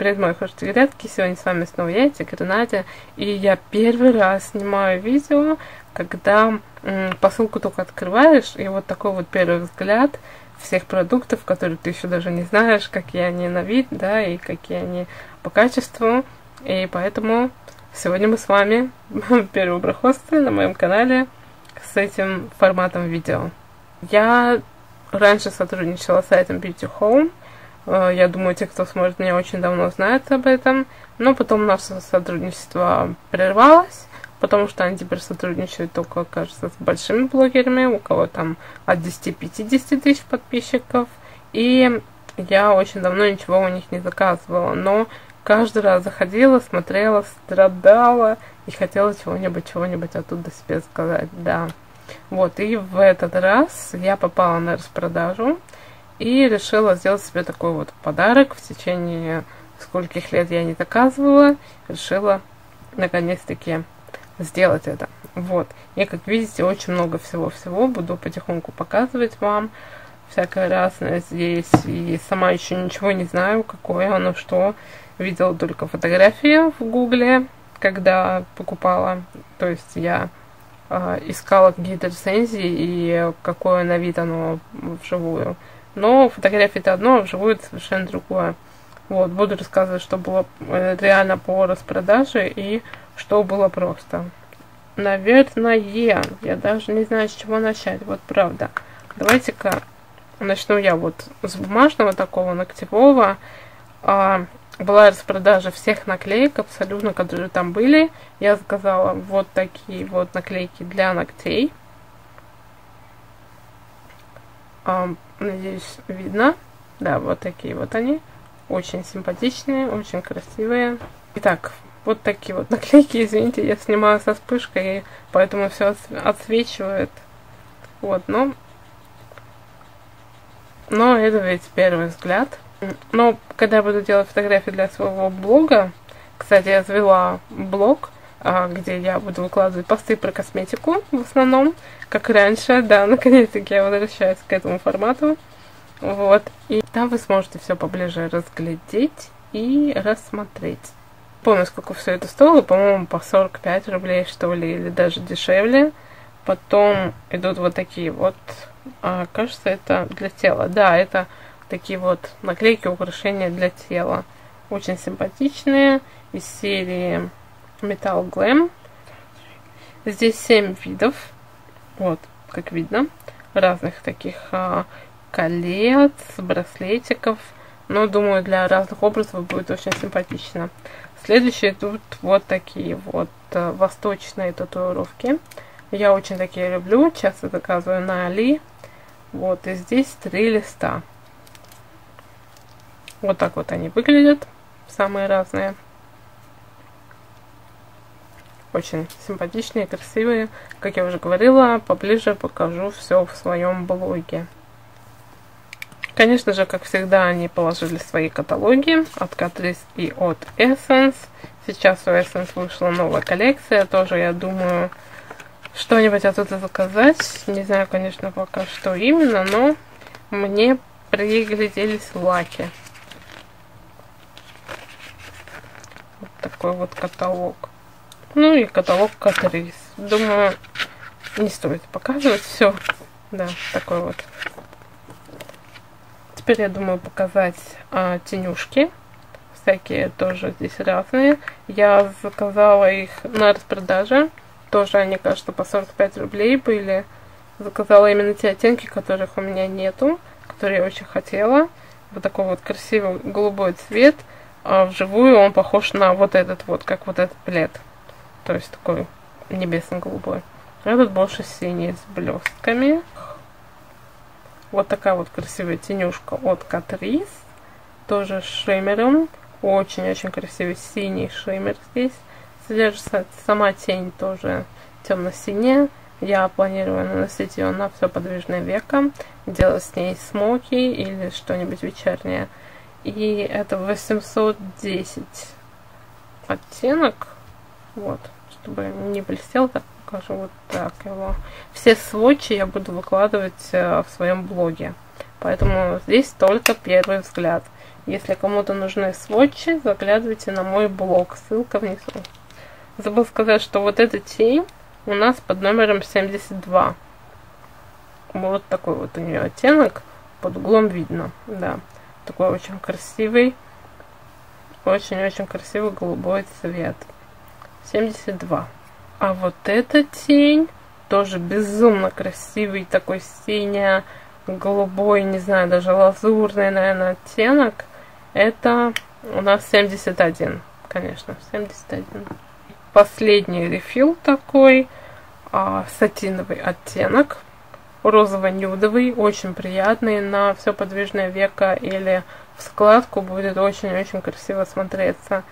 привет, мои хорошие ребятки. Сегодня с вами снова я, Тигр Надя. И я первый раз снимаю видео, когда посылку только открываешь, и вот такой вот первый взгляд всех продуктов, которые ты еще даже не знаешь, какие они на вид, да, и какие они по качеству. И поэтому сегодня мы с вами первые прохосты на моем канале с этим форматом видео. Я раньше сотрудничала с сайтом Beauty Home, я думаю, те, кто смотрит меня очень давно, знают об этом. Но потом наше сотрудничество прервалось, потому что они теперь сотрудничают только, кажется, с большими блогерами, у кого там от 10-50 тысяч подписчиков. И я очень давно ничего у них не заказывала, но каждый раз заходила, смотрела, страдала и хотела чего-нибудь, чего-нибудь оттуда себе сказать, да. Вот, и в этот раз я попала на распродажу. И решила сделать себе такой вот подарок в течение скольких лет я не заказывала. Решила наконец-таки сделать это. Вот. И как видите, очень много всего-всего. Буду потихоньку показывать вам. Всякое разное здесь. И сама еще ничего не знаю, какое оно, что. Видела только фотографии в гугле, когда покупала. То есть я э, искала какие-то рецензии и какое на вид оно вживую. Но фотография это одно, а вживую это совершенно другое. Вот, буду рассказывать, что было э, реально по распродаже и что было просто. Наверное, я даже не знаю, с чего начать, вот правда. Давайте-ка начну я вот с бумажного такого ногтевого. А, была распродажа всех наклеек, абсолютно, которые там были. Я заказала вот такие вот наклейки для ногтей. Надеюсь, видно. Да, вот такие вот они. Очень симпатичные, очень красивые. Итак, вот такие вот наклейки. Извините, я снимаю со вспышкой, и поэтому все отсвечивает. Вот, но... Но это ведь первый взгляд. Но когда я буду делать фотографии для своего блога, кстати, я завела блог, где я буду выкладывать посты про косметику в основном, как раньше, да, наконец-таки я возвращаюсь к этому формату. Вот, и там вы сможете все поближе разглядеть и рассмотреть. Помню, сколько все это стоило, по-моему, по 45 рублей, что ли, или даже дешевле. Потом идут вот такие вот, а, кажется, это для тела. Да, это такие вот наклейки, украшения для тела. Очень симпатичные, из серии Metal Glam. Здесь 7 видов, вот, как видно, разных таких а, колец, браслетиков. Но, думаю, для разных образов будет очень симпатично. Следующие тут вот такие вот а, восточные татуировки. Я очень такие люблю, часто заказываю на Али. Вот, и здесь три листа. Вот так вот они выглядят, самые разные. Очень симпатичные, красивые. Как я уже говорила, поближе покажу все в своем блоге. Конечно же, как всегда, они положили свои каталоги от Catrice и от Essence. Сейчас у Essence вышла новая коллекция. Тоже, я думаю, что-нибудь оттуда заказать. Не знаю, конечно, пока что именно, но мне пригляделись лаки. Вот такой вот каталог. Ну и каталог Катрис. Думаю, не стоит показывать все. Да, такой вот. Теперь я думаю показать а, тенюшки. Всякие тоже здесь разные. Я заказала их на распродаже. Тоже они, кажется, по 45 рублей были. Заказала именно те оттенки, которых у меня нету. Которые я очень хотела. Вот такой вот красивый голубой цвет. А вживую он похож на вот этот вот, как вот этот плед то есть такой небесно-голубой. Этот больше синий с блестками. Вот такая вот красивая тенюшка от Catrice. Тоже с шиммером. Очень-очень красивый синий шиммер здесь. Содержится сама тень тоже темно-синяя. Я планирую наносить ее на все подвижное веко. Делать с ней смоки или что-нибудь вечернее. И это 810 оттенок. Вот, чтобы не блестел, так покажу вот так его. Все сводчи я буду выкладывать э, в своем блоге. Поэтому здесь только первый взгляд. Если кому-то нужны сводчи, заглядывайте на мой блог, ссылка внизу. Забыл сказать, что вот эта тень у нас под номером 72. Вот такой вот у нее оттенок, под углом видно, да. Такой очень красивый, очень-очень красивый голубой цвет. 72. А вот эта тень тоже безумно красивый, такой синя, голубой, не знаю, даже лазурный, наверное, оттенок. Это у нас 71, конечно, 71. Последний рефил такой, а, сатиновый оттенок, розово-нюдовый, очень приятный на все подвижное веко или в складку будет очень-очень красиво смотреться.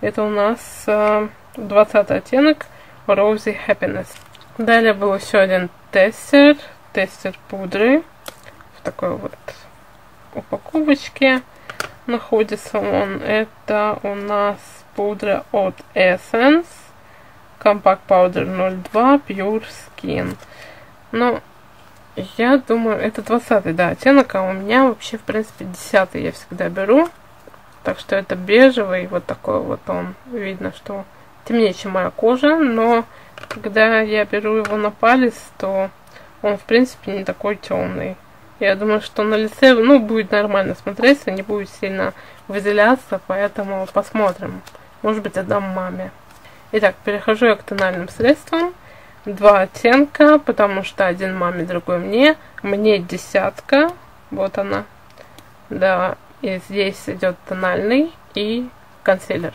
Это у нас а, 20 оттенок Rosy Happiness. Далее был еще один тестер, тестер пудры в такой вот упаковочке находится он. Это у нас пудра от Essence Compact Powder 02 Pure Skin. Ну, я думаю, это 20 да, оттенок, а у меня вообще, в принципе, 10 я всегда беру. Так что это бежевый, вот такой вот он. Видно, что темнее, чем моя кожа, но когда я беру его на палец, то он, в принципе, не такой темный. Я думаю, что на лице, ну, будет нормально смотреться, не будет сильно выделяться, поэтому посмотрим. Может быть, отдам маме. Итак, перехожу я к тональным средствам. Два оттенка, потому что один маме, другой мне. Мне десятка, вот она. Да, и здесь идет тональный и консилер.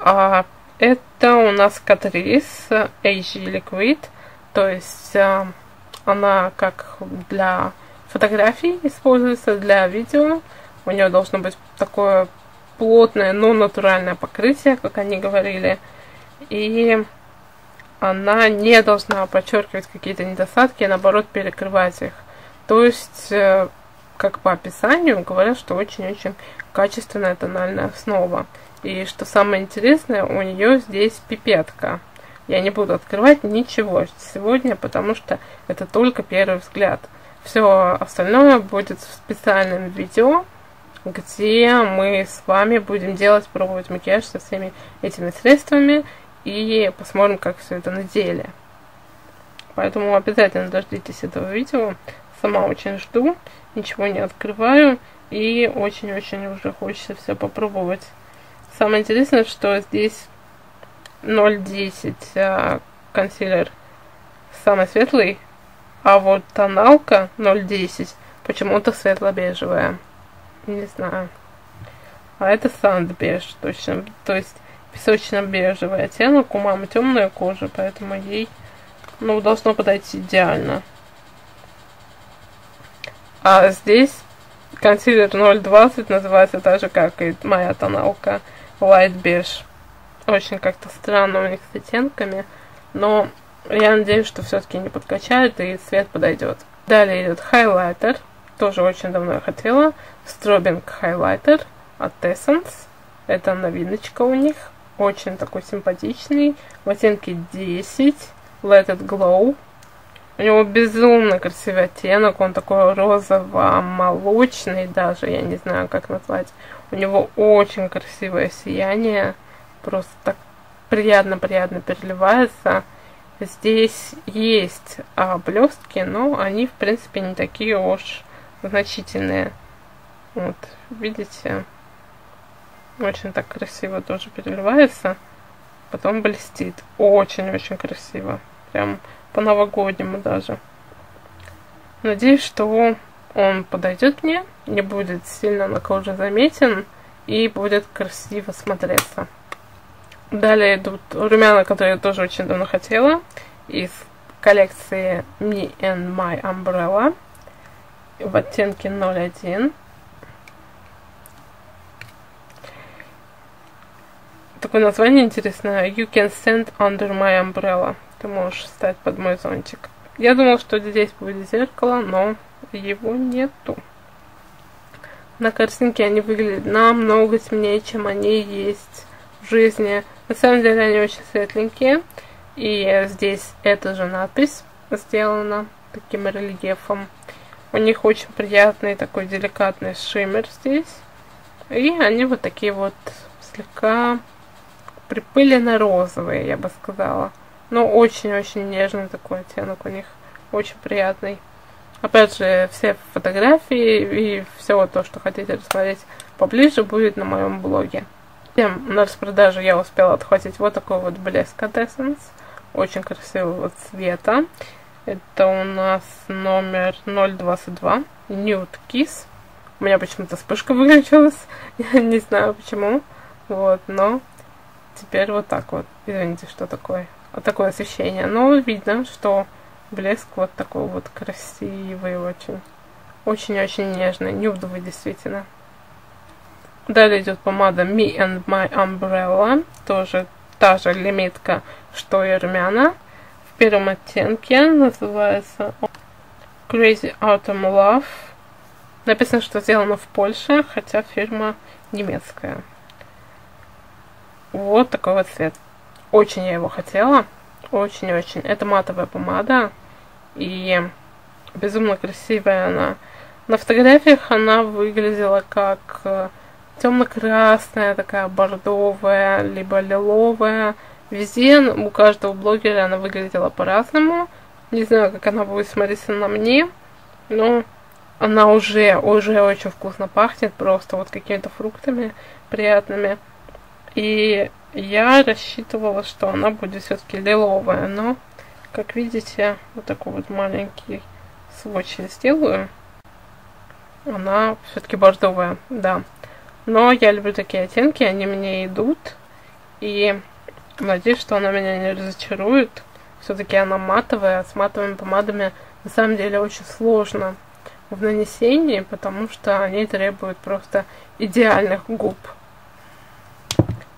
А это у нас Catrice AG Liquid, то есть а, она как для фотографий используется, для видео. У нее должно быть такое плотное, но натуральное покрытие, как они говорили. И она не должна подчеркивать какие-то недостатки, а наоборот перекрывать их. То есть, э, как по описанию, говорят, что очень-очень качественная тональная основа. И что самое интересное, у нее здесь пипетка. Я не буду открывать ничего сегодня, потому что это только первый взгляд. Все остальное будет в специальном видео, где мы с вами будем делать, пробовать макияж со всеми этими средствами и посмотрим, как все это на деле. Поэтому обязательно дождитесь этого видео. Сама очень жду, ничего не открываю и очень-очень уже хочется все попробовать. Самое интересное, что здесь 0.10 а, консилер самый светлый, а вот тоналка 0.10 почему-то светло-бежевая. Не знаю. А это санд беж, точно. То есть песочно-бежевый оттенок. У мамы темная кожа, поэтому ей ну, должно подойти идеально. А здесь консилер 0.20 называется так же, как и моя тоналка Light Beige. Очень как-то странно у них с оттенками, но я надеюсь, что все-таки не подкачает и цвет подойдет. Далее идет хайлайтер, тоже очень давно я хотела. Стробинг хайлайтер от Essence. Это новиночка у них. Очень такой симпатичный. В оттенке 10. Let It Glow. У него безумно красивый оттенок. Он такой розово-молочный даже. Я не знаю, как назвать. У него очень красивое сияние. Просто так приятно-приятно переливается. Здесь есть а, блестки, но они, в принципе, не такие уж значительные. Вот, видите? Очень так красиво тоже переливается. Потом блестит. Очень-очень красиво. Прям по-новогоднему даже. Надеюсь, что он подойдет мне, не будет сильно на коже заметен и будет красиво смотреться. Далее идут румяна, которые я тоже очень давно хотела, из коллекции Me and My Umbrella в оттенке 01. Такое название интересное. You can stand under my umbrella. Ты можешь встать под мой зонтик. Я думала, что здесь будет зеркало, но его нету. На картинке они выглядят намного темнее, чем они есть в жизни. На самом деле они очень светленькие. И здесь эта же надпись сделана таким рельефом. У них очень приятный такой деликатный шиммер здесь. И они вот такие вот слегка припыленно-розовые, я бы сказала. Но очень-очень нежный такой оттенок у них. Очень приятный. Опять же, все фотографии и все то, что хотите рассмотреть поближе, будет на моем блоге. Тем на распродаже я успела отхватить вот такой вот блеск от Essence. Очень красивого цвета. Это у нас номер 022. Nude Kiss. У меня почему-то вспышка выключилась. Я не знаю почему. Вот, но теперь вот так вот. Извините, что такое. Вот такое освещение. Но видно, что блеск вот такой вот красивый очень. Очень-очень нежный. Нюдовый действительно. Далее идет помада Me and My Umbrella. Тоже та же лимитка, что и румяна. В первом оттенке называется Crazy Autumn Love. Написано, что сделано в Польше, хотя фирма немецкая. Вот такой вот цвет. Очень я его хотела. Очень-очень. Это матовая помада. И безумно красивая она. На фотографиях она выглядела как э, темно-красная, такая бордовая, либо лиловая. Везде у каждого блогера она выглядела по-разному. Не знаю, как она будет смотреться на мне, но она уже, уже очень вкусно пахнет, просто вот какими-то фруктами приятными. И я рассчитывала, что она будет все-таки лиловая, но, как видите, вот такой вот маленький сводч я сделаю. Она все-таки бордовая, да. Но я люблю такие оттенки, они мне идут. И надеюсь, что она меня не разочарует. Все-таки она матовая, с матовыми помадами на самом деле очень сложно в нанесении, потому что они требуют просто идеальных губ.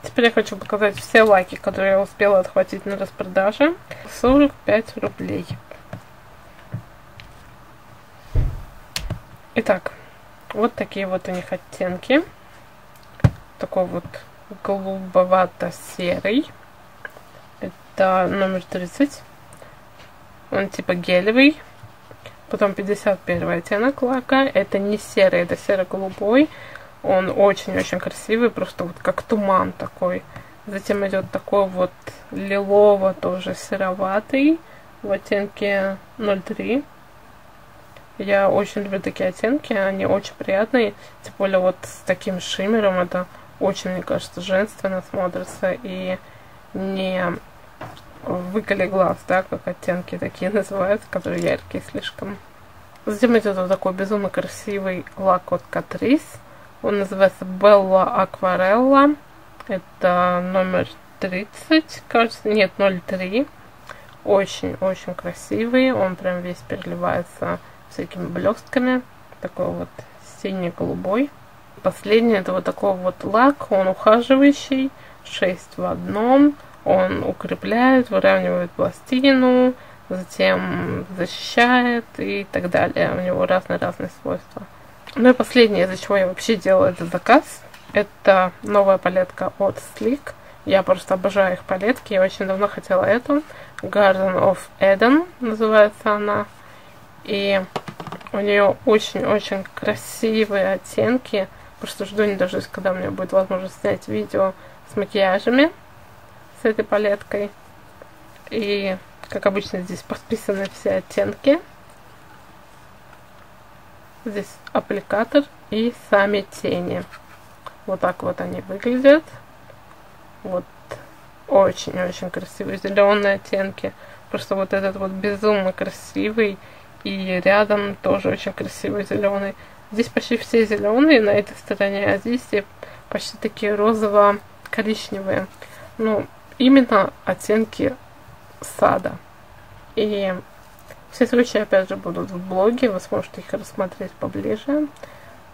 Теперь я хочу показать все лаки, которые я успела отхватить на распродаже. 45 рублей. Итак, вот такие вот у них оттенки такой вот голубовато-серый. Это номер 30. Он типа гелевый. Потом 51 оттенок лака. Это не серый, это серо-голубой. Он очень-очень красивый, просто вот как туман такой. Затем идет такой вот лилово, тоже сероватый, в оттенке 03. Я очень люблю такие оттенки, они очень приятные. Тем более вот с таким шиммером это очень, мне кажется, женственно смотрится и не выколи глаз, да, как оттенки такие называются, которые яркие слишком. Затем идет вот такой безумно красивый лак от Catrice. Он называется Bella Aquarella. Это номер 30, кажется, нет, 03. Очень-очень красивый. Он прям весь переливается всякими блестками. Такой вот синий-голубой. Последний это вот такой вот лак, он ухаживающий, 6 в одном, он укрепляет, выравнивает пластину, затем защищает и так далее. У него разные-разные свойства. Ну и последнее, из-за чего я вообще делала этот заказ, это новая палетка от Sleek. Я просто обожаю их палетки, я очень давно хотела эту. Garden of Eden называется она. И у нее очень-очень красивые оттенки. Просто жду не дождусь, когда у меня будет возможность снять видео с макияжами, с этой палеткой. И, как обычно, здесь подписаны все оттенки. Здесь аппликатор и сами тени. Вот так вот они выглядят. Вот очень-очень красивые зеленые оттенки. Просто вот этот вот безумно красивый. И рядом тоже очень красивый зеленый. Здесь почти все зеленые на этой стороне, а здесь почти такие розово-коричневые. Ну, именно оттенки сада. И все случаи, опять же, будут в блоге, вы сможете их рассмотреть поближе.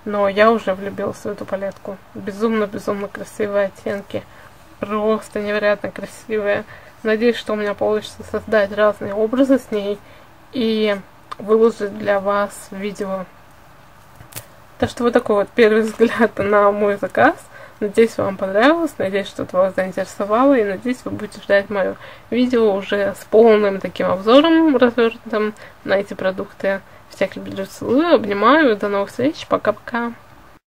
Но я уже влюбилась в эту палетку. Безумно-безумно красивые оттенки. Просто невероятно красивые. Надеюсь, что у меня получится создать разные образы с ней и выложить для вас видео так что вот такой вот первый взгляд на мой заказ. Надеюсь, вам понравилось, надеюсь, что это вас заинтересовало, и надеюсь, вы будете ждать мое видео уже с полным таким обзором развернутым на эти продукты. Всех люблю, целую, обнимаю. До новых встреч. Пока-пока.